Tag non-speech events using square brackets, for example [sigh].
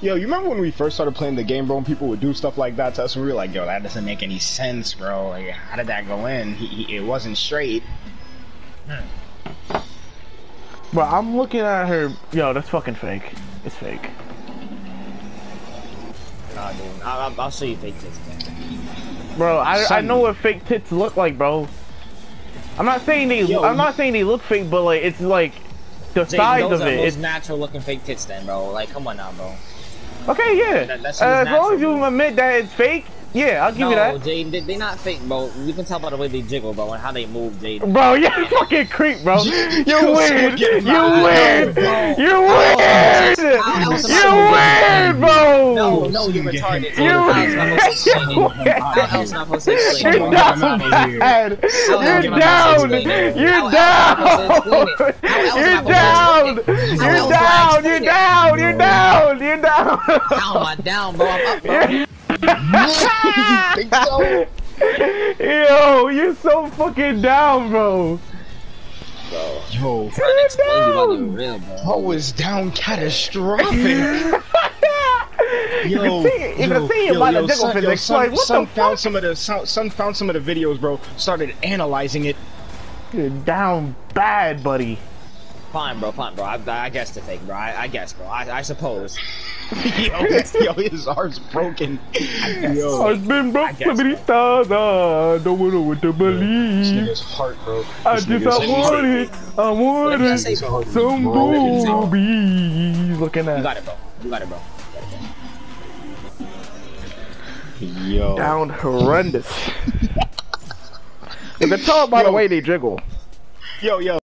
Yo, you remember when we first started playing the game, bro, and people would do stuff like that to us, and we were like, yo, that doesn't make any sense, bro. Like, how did that go in? He, he, it wasn't straight. Hmm. Bro, I'm looking at her. Yo, that's fucking fake. It's fake. Nah, dude. I, I'll, I'll show you fake tits, man. Bro, I I know what fake tits look like, bro. I'm not saying they. Yo, I'm not saying they look fake, but like it's like the size those of it. It's natural looking fake tits, then, bro. Like, come on now, bro. okay, yeah. That- that is uh, as long as you admit that it's fake, yeah, I'll give no, you that. Jay, they, they not fake, bro. You can tell by the way they jiggle, bro, and how they move, Jay. Bro, you're a fucking creep, bro. [laughs] You're Yo, weird. someone get him You're weird. You're weird. How else am I You're gonna weird, bro. No, no, you're Get retarded. him. How else am I supposed to explain You're it? How else am I supposed to explain You're it? Get down him outta here. bad. How You're else am I down. supposed to explain it? You're How else down. am I supposed to explain it? How else You're am I down. supposed to explain it? How You're else will I down. You're explain it? down. You're down. You're down. How am I down, bro? I'm up, bro. Think so? Yo, you're so fucking down, bro. Yo, Trying to explain you why they're down. real, bro. was down catastrophic. you can see it. You can see it by the jiggle yo, physics. son, Like, what son the found fuck? some of the son, son found some of the videos, bro. Started analyzing it. You're down bad, buddy. Fine, bro. Fine, bro. I, I guess the fake, bro. I, I guess, bro. I, I suppose. [laughs] [laughs] yo, yo, his heart's broken. [laughs] Yo, I've been broke I so many so. stars, I don't know what to this believe. nigga's heart, bro. I This just I want it, I want What did I it. say, bro? Some boobies looking You at got it, bro. You got it, bro. You got it, bro. Yo. down horrendous. you can tell by the way they jiggle. Yo, yo.